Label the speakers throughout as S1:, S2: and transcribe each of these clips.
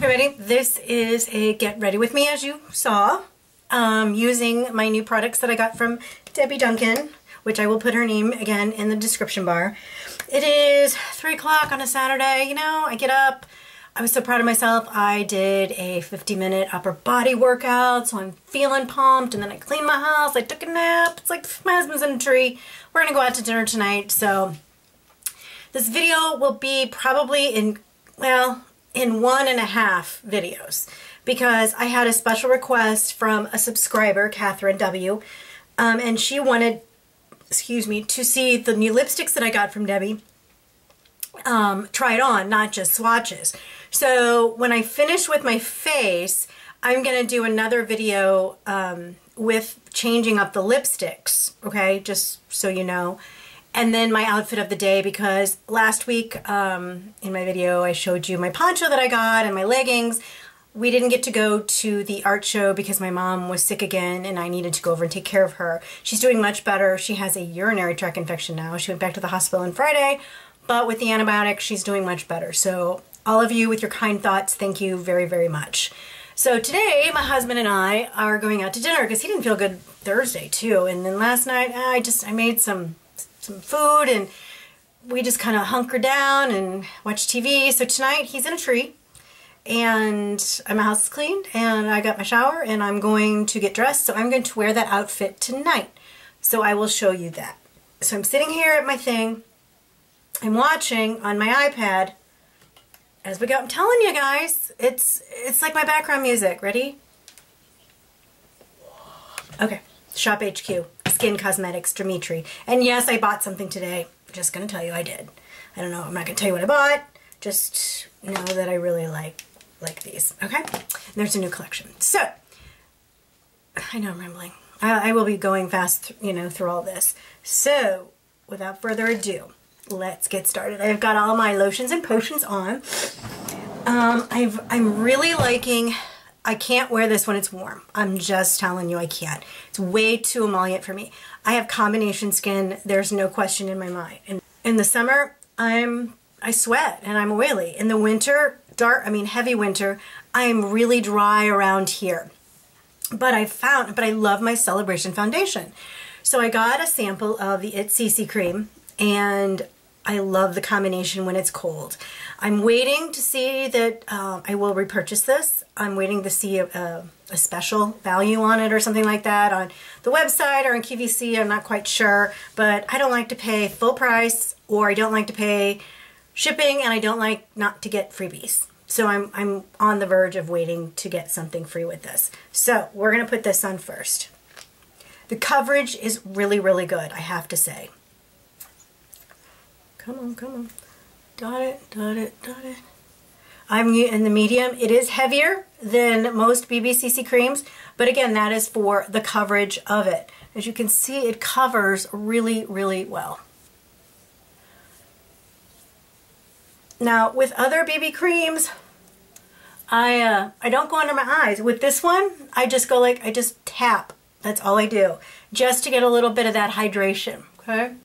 S1: Ready? This is a get ready with me as you saw, um, using my new products that I got from Debbie Duncan, which I will put her name again in the description bar. It is 3 o'clock on a Saturday, you know, I get up, I was so proud of myself. I did a 50 minute upper body workout, so I'm feeling pumped, and then I cleaned my house, I took a nap, it's like my husband's in a tree. We're gonna go out to dinner tonight, so this video will be probably in, well, in one and a half videos because I had a special request from a subscriber, Catherine W. Um, and she wanted, excuse me, to see the new lipsticks that I got from Debbie um, tried on, not just swatches. So when I finish with my face, I'm going to do another video um, with changing up the lipsticks, okay, just so you know and then my outfit of the day because last week um, in my video I showed you my poncho that I got and my leggings. We didn't get to go to the art show because my mom was sick again and I needed to go over and take care of her. She's doing much better. She has a urinary tract infection now. She went back to the hospital on Friday, but with the antibiotics she's doing much better. So all of you with your kind thoughts, thank you very, very much. So today, my husband and I are going out to dinner because he didn't feel good Thursday too. And then last night, I just, I made some some food and we just kind of hunker down and watch TV. So tonight he's in a tree and my house is cleaned and I got my shower and I'm going to get dressed. So I'm going to wear that outfit tonight. So I will show you that. So I'm sitting here at my thing. I'm watching on my iPad as we go. I'm telling you guys, it's it's like my background music. Ready? Okay, Shop HQ. Skin Cosmetics, Dimitri. And yes, I bought something today. Just going to tell you I did. I don't know. I'm not going to tell you what I bought. Just know that I really like like these. Okay? And there's a new collection. So, I know I'm rambling. I, I will be going fast, you know, through all this. So, without further ado, let's get started. I've got all my lotions and potions on. Um, I've, I'm really liking I can't wear this when it's warm. I'm just telling you I can't. It's way too emollient for me. I have combination skin. There's no question in my mind. And in the summer, I'm I sweat and I'm oily. In the winter, dark, I mean heavy winter, I am really dry around here. But I found, but I love my Celebration foundation. So I got a sample of the It CC cream and I love the combination when it's cold. I'm waiting to see that uh, I will repurchase this. I'm waiting to see a, a, a, special value on it or something like that on the website or on QVC. I'm not quite sure, but I don't like to pay full price or I don't like to pay shipping and I don't like not to get freebies. So I'm, I'm on the verge of waiting to get something free with this. So we're going to put this on first. The coverage is really, really good, I have to say. Come on, come on. Dot it, dot it, dot it. I'm in the medium. It is heavier than most BBCC creams, but again, that is for the coverage of it. As you can see, it covers really, really well. Now, with other BB creams, I uh, I don't go under my eyes. With this one, I just go like, I just tap. That's all I do, just to get a little bit of that hydration, okay?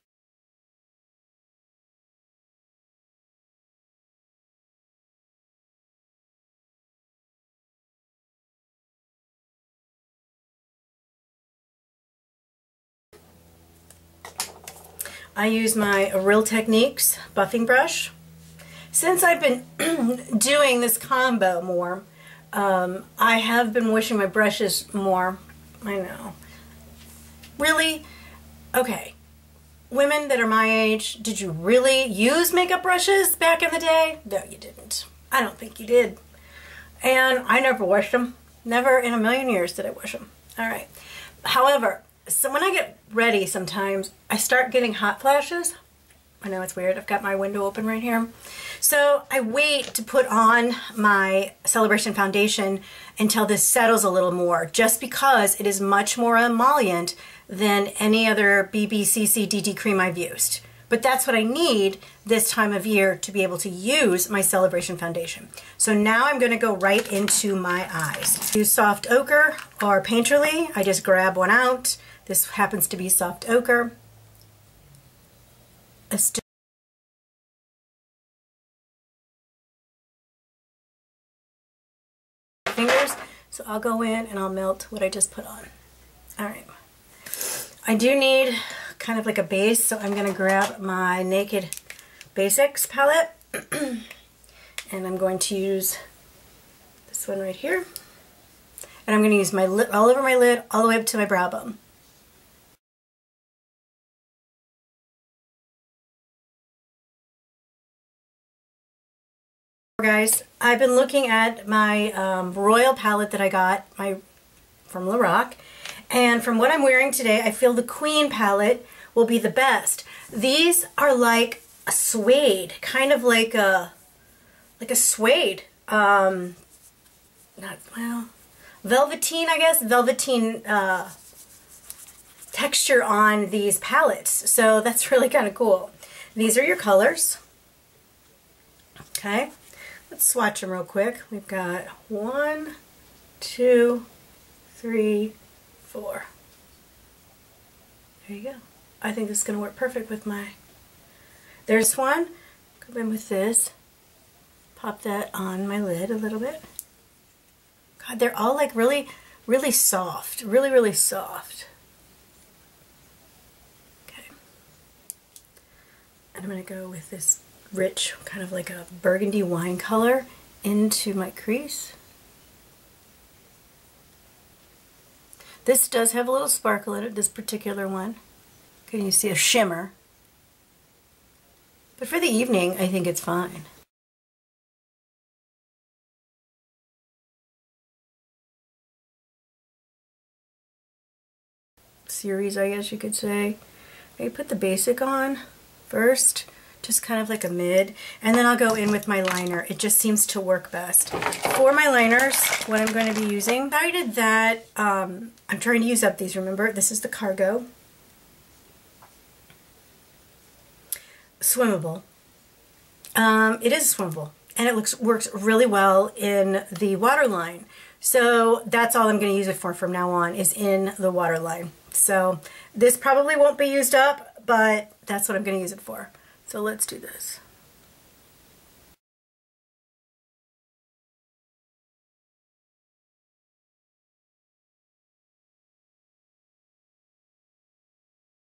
S1: I use my Real Techniques buffing brush. Since I've been doing this combo more, um, I have been washing my brushes more. I know. Really? Okay. Women that are my age, did you really use makeup brushes back in the day? No, you didn't. I don't think you did. And I never washed them. Never in a million years did I wash them. All right. However, so when I get ready sometimes, I start getting hot flashes. I know it's weird. I've got my window open right here. So I wait to put on my Celebration Foundation until this settles a little more, just because it is much more emollient than any other BBCC DD cream I've used. But that's what I need this time of year to be able to use my Celebration Foundation. So now I'm going to go right into my eyes. Use Soft Ochre or Painterly. I just grab one out. This happens to be soft ochre. fingers. So I'll go in and I'll melt what I just put on. All right. I do need kind of like a base, so I'm going to grab my Naked Basics palette. and I'm going to use this one right here. And I'm going to use my lid all over my lid, all the way up to my brow bone. Guys, I've been looking at my um, Royal palette that I got my from Lorac, and from what I'm wearing today, I feel the Queen palette will be the best. These are like a suede, kind of like a like a suede. Um, not well, velveteen, I guess, velveteen uh, texture on these palettes. So that's really kind of cool. These are your colors. Okay, let's swatch them real quick. We've got one, two, three, four. There you go. I think this is going to work perfect with my... There's one. Come in with this. Pop that on my lid a little bit. God, they're all like really, really soft. Really, really soft. Okay. And I'm going to go with this rich, kind of like a burgundy wine color into my crease. This does have a little sparkle in it, this particular one. Can you see a shimmer? But for the evening, I think it's fine. series, I guess you could say. I put the basic on first, just kind of like a mid, and then I'll go in with my liner. It just seems to work best. For my liners, what I'm going to be using, I decided that um, I'm trying to use up these, remember? This is the Cargo. Swimmable. Um, it is swimmable, and it looks works really well in the waterline. So that's all I'm going to use it for from now on, is in the waterline. So this probably won't be used up, but that's what I'm going to use it for. So let's do this.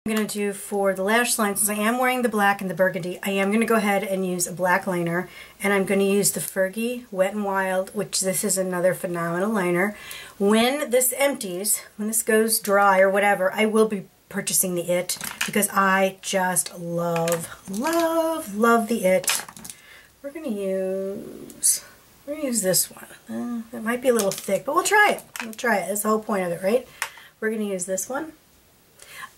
S1: I'm going to do for the lash line, since I am wearing the black and the burgundy, I am going to go ahead and use a black liner, and I'm going to use the Fergie Wet n Wild, which this is another phenomenal liner. When this empties, when this goes dry or whatever, I will be purchasing the It, because I just love, love, love the It. We're going to use, we're going to use this one. Uh, it might be a little thick, but we'll try it. We'll try it. That's the whole point of it, right? We're going to use this one.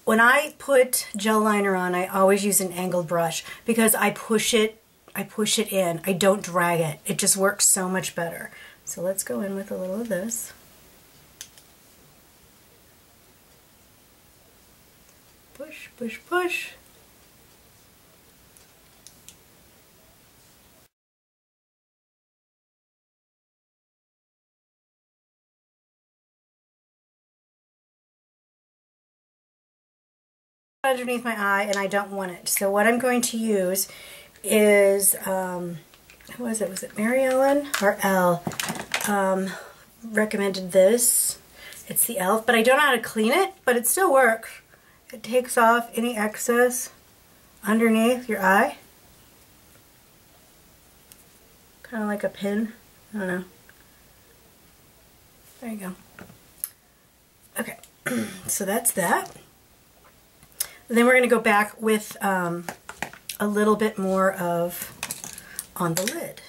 S1: When I put gel liner on, I always use an angled brush because I push it, I push it in. I don't drag it. It just works so much better. So let's go in with a little of this. Push, push, push. Underneath my eye and I don't want it. So what I'm going to use is, um, who was it? Was it Mary Ellen or Elle? Um, recommended this. It's the e.l.f. But I don't know how to clean it, but it still works. It takes off any excess underneath your eye. Kind of like a pin. I don't know. There you go. Okay, so that's that. Then we're going to go back with um, a little bit more of on the lid.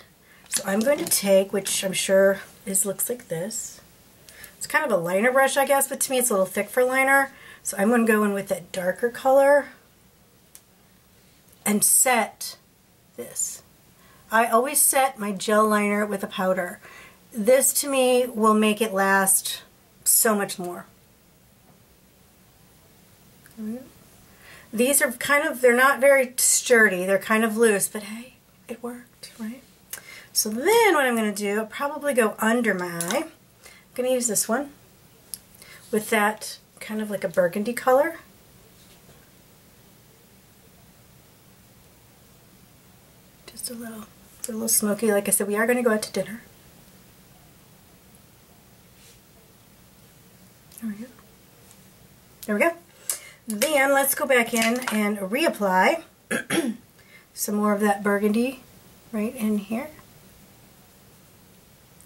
S1: So I'm going to take, which I'm sure is looks like this. It's kind of a liner brush, I guess, but to me it's a little thick for liner. So I'm going to go in with that darker color and set this. I always set my gel liner with a powder. This to me will make it last so much more. These are kind of, they're not very sturdy. They're kind of loose, but hey, it worked, right? So then what I'm going to do, I'll probably go under my eye. I'm going to use this one with that kind of like a burgundy color. Just a little, a little smoky. Like I said, we are going to go out to dinner. There we go. There we go. Then let's go back in and reapply some more of that burgundy right in here.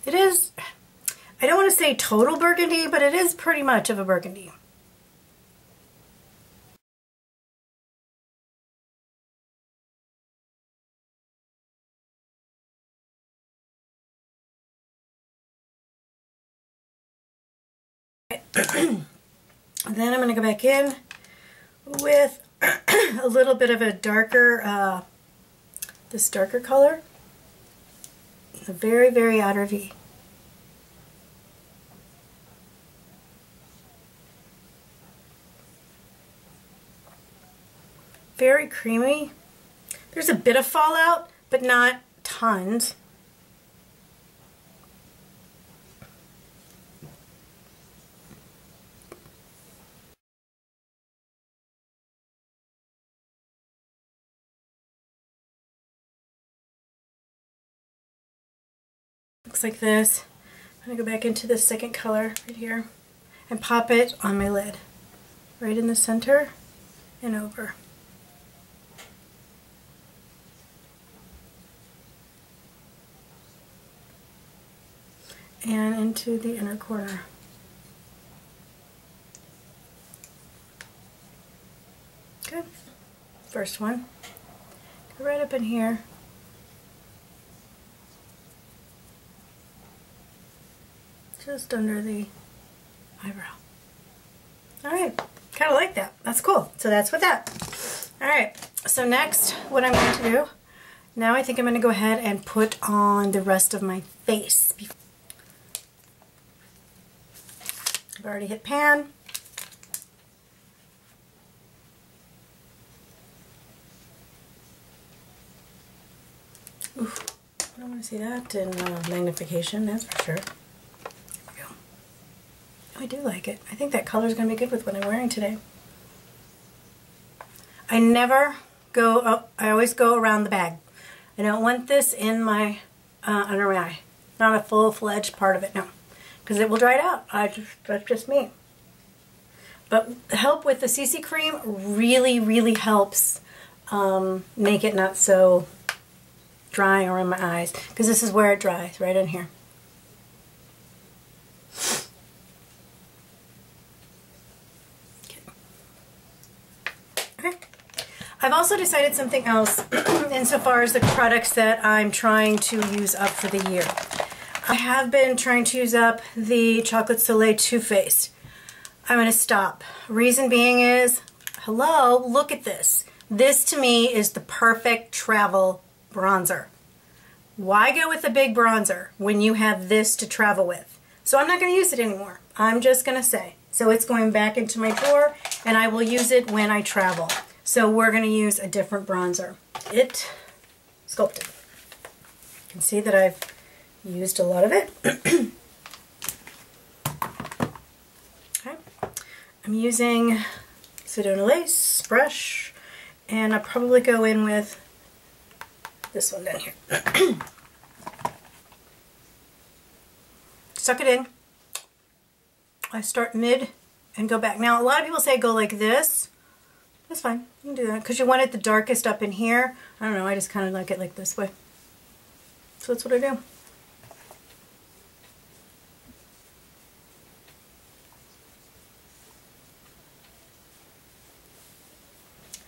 S1: It is, I don't want to say total burgundy, but it is pretty much of a burgundy. then I'm going to go back in with a little bit of a darker, uh, this darker color, a very, very outer V. Very creamy. There's a bit of fallout, but not tons. Like this. I'm going to go back into the second color right here and pop it on my lid. Right in the center and over. And into the inner corner. Good. First one. Go right up in here. Just under the eyebrow. Alright, kind of like that. That's cool. So that's with that. Alright, so next what I'm going to do, now I think I'm going to go ahead and put on the rest of my face. I've already hit pan. Oof, I don't want to see that in uh, magnification, that's for sure. I do like it. I think that color is going to be good with what I'm wearing today. I never go, I always go around the bag. I don't want this in my, uh, under my eye. Not a full-fledged part of it, no. Because it will dry it out. I just, that's just me. But help with the CC cream really, really helps um, make it not so dry around my eyes. Because this is where it dries, right in here. I've also decided something else insofar as the products that I'm trying to use up for the year. I have been trying to use up the Chocolate Soleil Too Faced. I'm going to stop. Reason being is, hello, look at this. This to me is the perfect travel bronzer. Why go with a big bronzer when you have this to travel with? So I'm not going to use it anymore. I'm just going to say. So it's going back into my drawer and I will use it when I travel. So we're going to use a different bronzer. It Sculpted. You can see that I've used a lot of it. okay. I'm using Sedona Lace brush and I'll probably go in with this one down here. Suck it in. I start mid and go back. Now a lot of people say go like this. That's fine. You can do that. Because you want it the darkest up in here. I don't know. I just kind of like it like this way. So that's what I do.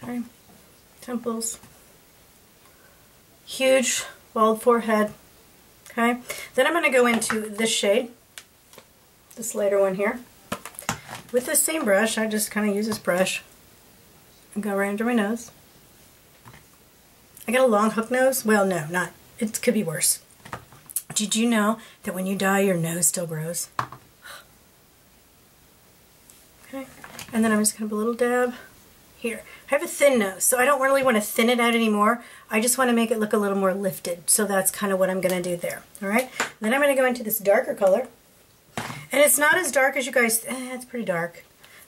S1: Okay. Temples. Huge bald forehead. Okay. Then I'm going to go into this shade. This lighter one here. With the same brush, I just kind of use this brush go right under my nose. I got a long hook nose. Well, no, not. It could be worse. Did you know that when you die, your nose still grows? Okay. And then I'm just going to put a little dab here. I have a thin nose, so I don't really want to thin it out anymore. I just want to make it look a little more lifted. So that's kind of what I'm going to do there. All right. Then I'm going to go into this darker color. And it's not as dark as you guys, eh, it's pretty dark.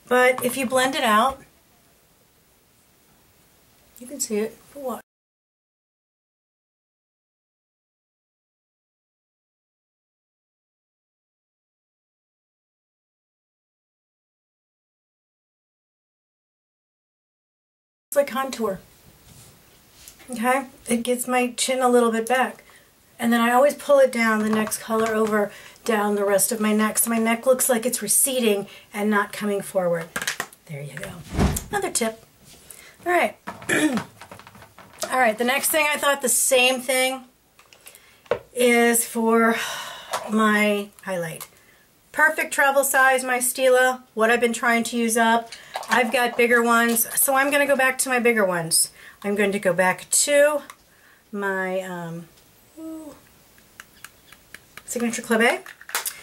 S1: But if you blend it out, you can see it, but what? It's a contour. Okay, it gets my chin a little bit back. And then I always pull it down the next color over down the rest of my neck. So my neck looks like it's receding and not coming forward. There you go. Another tip. All right. All right, the next thing I thought the same thing is for my highlight. Perfect travel size, my Stila, what I've been trying to use up. I've got bigger ones, so I'm going to go back to my bigger ones. I'm going to go back to my um, Signature Club A.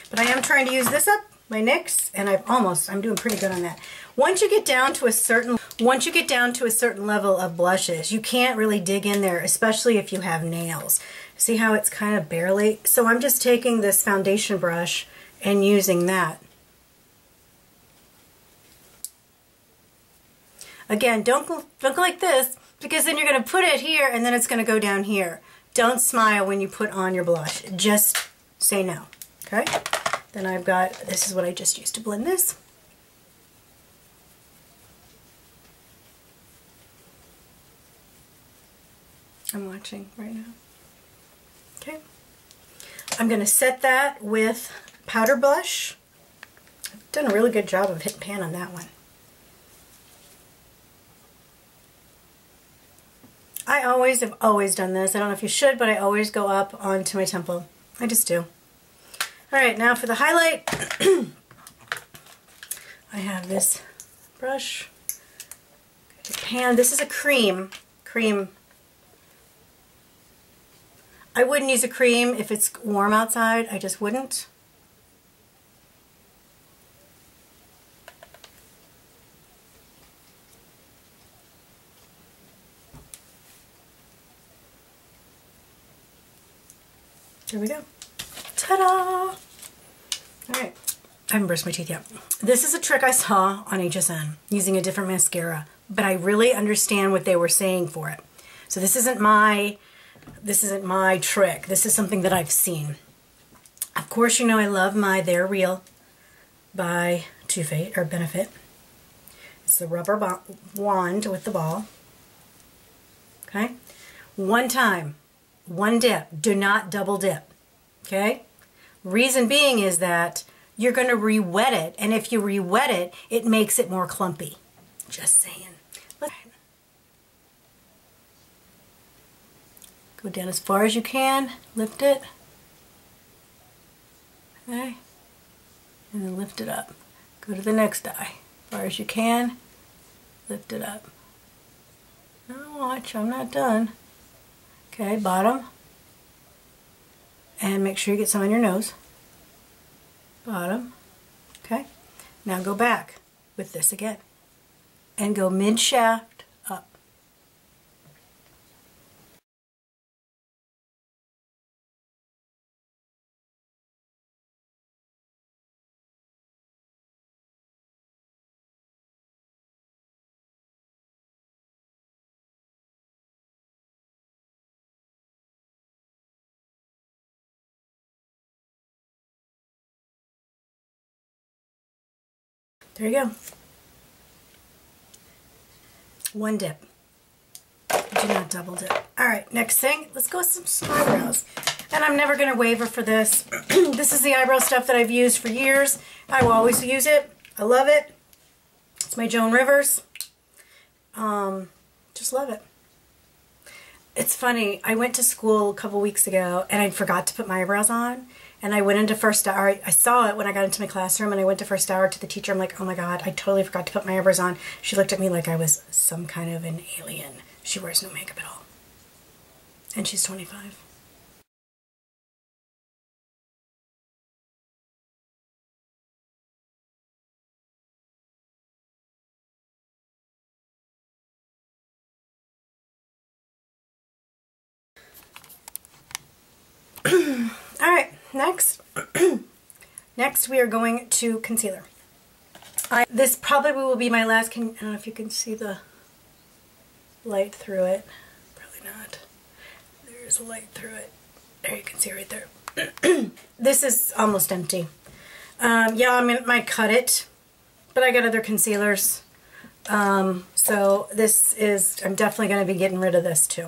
S1: But I am trying to use this up, my NYX, and I've almost, I'm doing pretty good on that. Once you get down to a certain, once you get down to a certain level of blushes, you can't really dig in there, especially if you have nails. See how it's kind of barely, so I'm just taking this foundation brush and using that. Again, don't go, don't go like this because then you're going to put it here and then it's going to go down here. Don't smile when you put on your blush. Just say no. Okay? Then I've got, this is what I just used to blend this. I'm watching right now. Okay. I'm going to set that with powder blush. I've done a really good job of hitting pan on that one. I always have always done this. I don't know if you should, but I always go up onto my temple. I just do. Alright, now for the highlight, I have this brush, pan. This is a cream, cream. I wouldn't use a cream if it's warm outside. I just wouldn't. There we go. Ta-da! Alright, I haven't brushed my teeth yet. This is a trick I saw on HSN using a different mascara, but I really understand what they were saying for it. So this isn't my, this isn't my trick. This is something that I've seen. Of course, you know I love my They're Real by Too Faced, or Benefit. It's the rubber wand with the ball. Okay? One time, one dip. Do not double dip. Okay? Reason being is that you're going to re-wet it, and if you re-wet it, it makes it more clumpy. Just saying. Let's go down as far as you can, lift it, okay, and then lift it up. Go to the next eye, as far as you can, lift it up. Now watch, I'm not done. Okay, bottom, and make sure you get some on your nose. Bottom. Okay. Now go back with this again. And go mid-shaft up. There you go. One dip. Do not double dip. Alright, next thing, let's go with some eyebrows. And I'm never going to waver for this. this is the eyebrow stuff that I've used for years. I will always use it. I love it. It's my Joan Rivers. Um, just love it. It's funny, I went to school a couple weeks ago and I forgot to put my eyebrows on. And I went into first hour. I saw it when I got into my classroom and I went to first hour to the teacher. I'm like, oh my God, I totally forgot to put my eyebrows on. She looked at me like I was some kind of an alien. She wears no makeup at all. And she's 25. All right next, next we are going to concealer. I, this probably will be my last, can, I don't know if you can see the light through it. Probably not. There's a light through it. There you can see right there. this is almost empty. Um, yeah, I mean, might cut it, but I got other concealers. Um, So this is, I'm definitely going to be getting rid of this too.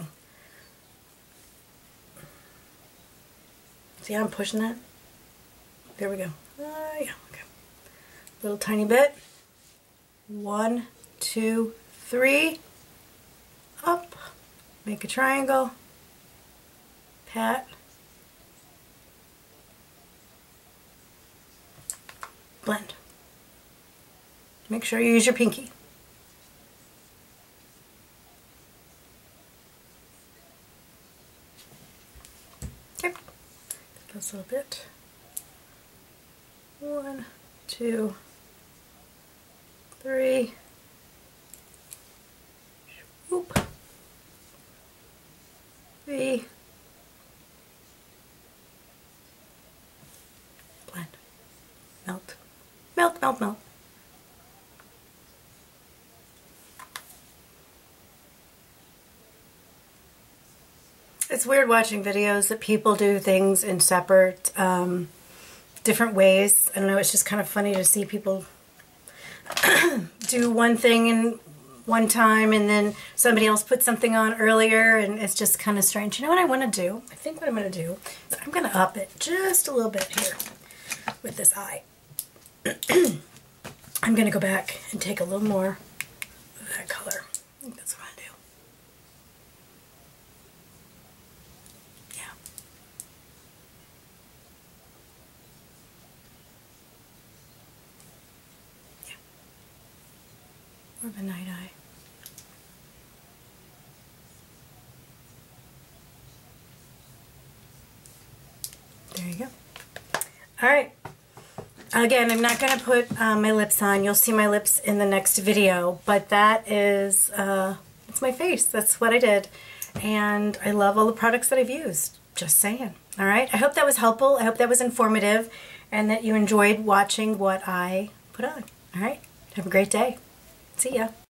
S1: See how I'm pushing that? There we go. Uh, yeah, okay. Little tiny bit. One, two, three. Up. Make a triangle. Pat. Blend. Make sure you use your pinky. Okay. This little bit. One, two, three. Whoop. Three. Blend. Melt. Melt, melt, melt. It's weird watching videos that people do things in separate, um, different ways. I don't know, it's just kind of funny to see people do one thing in one time and then somebody else put something on earlier and it's just kind of strange. You know what I want to do? I think what I'm going to do is I'm going to up it just a little bit here with this eye. I'm going to go back and take a little more of that color. I think that's what I'm going to do. Yeah. Yeah. Of a night eye. There you go. All right. Again, I'm not going to put uh, my lips on. You'll see my lips in the next video, but that is, uh, it's my face. That's what I did. And I love all the products that I've used. Just saying. All right. I hope that was helpful. I hope that was informative and that you enjoyed watching what I put on. All right. Have a great day. See ya.